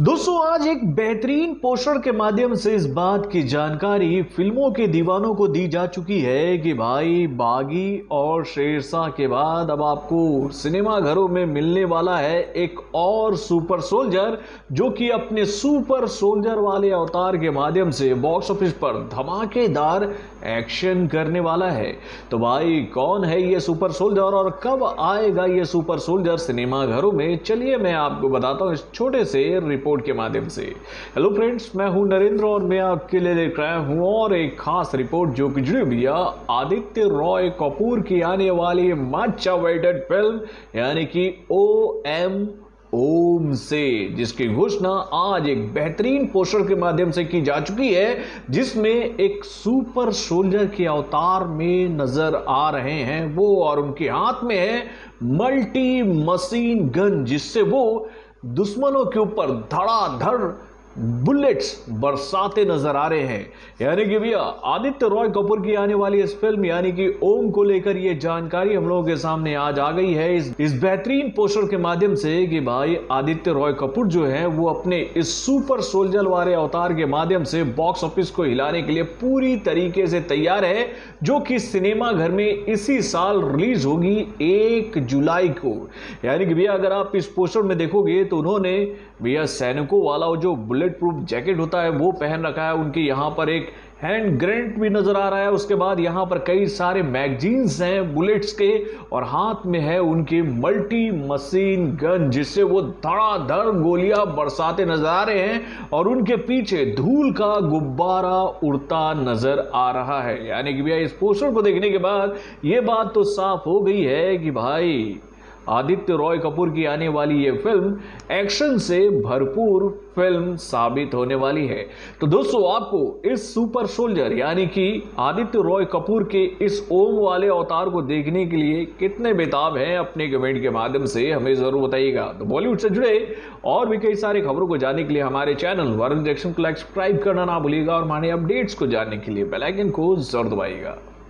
दोस्तों, आज एक बेहतरीन पोस्टर के माध्यम से इस बात की जानकारी फ़िल्मों के दीवानों को दी जा चुकी है कि भाई, बागी और शेरशाह के बाद अब आपको सिनेमा घरों में मिलने वाला है एक और सुपर सोल्जर, जो कि अपने सुपर सोल्जर वाले अवतार के माध्यम से बॉक्स ऑफ़िस पर धमाकेदार एक्शन करने वाला है। तो भाई, कौन है ये सुपर सोल्जर और कब आएगा ये सुपर सोल्जर सिनेमा घरों में? चलिए मैं आपको बताता हूँ इस छोटे से रिपोर्ट के माध्यम से। हेलो फ्रेंड्स मैं हूँ नरेंद्र और मैं आपके लिए लेकर आया हूँ और एक खास रिपोर्ट जो कि जुड़ी भैया आदित्य रॉय कपूर की आने वाली मच अवेटेड फ़िल्म, यानी कि ओ एम ओम से, जिसकी घोषणा आज एक बेहतरीन पोस्टर के माध्यम से की जा चुकी है, जिसमें एक सुपर सोल्जर के अवतार में नज़र आ रहे हैं। वो और उनके हाथ में है मल्टी मशीन गन, जिससे वो दुश्मनों के ऊपर धड़ाधड़ बुलेट्स बरसाते नज़र आ रहे हैं। यानी कि भैया आदित्य रॉय कपूर की आने वाली इस फ़िल्म यानी कि ओम को लेकर ये जानकारी हम लोगों के सामने आज आ गई है। इस, इस बेहतरीन पोस्टर के माध्यम से कि भाई आदित्य रॉय कपूर जो है वो अपने इस सुपर सोल्जर वाले अवतार के माध्यम से बॉक्स ऑफ़िस को हिलाने के लिए पूरी तरीके से तैयार है जो कि सिनेमा घर में इसी साल रिलीज़ होगी एक जुलाई को। यानी कि भैया अगर आप इस पोस्टर में देखोगे तो उन्होंने भैया सैनिकों वाला जो बुलेट प्रूफ जैकेट होता है, वो पहन रखा है, उनके यहाँ पर एक हैंड ग्रेनेड भी नज़र आ रहा है, उसके बाद यहाँ पर कई सारे मैगजीन्स हैं बुलेट्स के, और हाथ में है उनकी मल्टी मशीन गन जिससे वो धड़ाधड़ गोलियाँ बरसाते नज़र आ रहे हैं, और उनके पीछे धूल का गुब्बारा उड़ता नज़र आ रहा है। यानी कि भैया, इस पोस्टर को देखने के बाद ये बात तो साफ़ हो गई है कि भाई आदित्य रॉय कपूर की आने वाली ये फ़िल्म एक्शन से भरपूर फ़िल्म साबित होने वाली है। तो दोस्तों, आपको इस सुपर सोल्जर यानी कि आदित्य रॉय कपूर के इस ओम वाले अवतार को देखने के लिए कितने बेताब हैं अपने कमेंट के माध्यम से हमें ज़रूर बताइएगा। तो बॉलीवुड से जुड़े और भी कई सारे खबरों को जानने के लिए हमारे चैनल वरुण जैक्शन को सब्सक्राइब करना ना भूलिएगा और हमारे अपडेट्स को जानने के लिए बेलाइकन को ज़रूर दबाइएगा।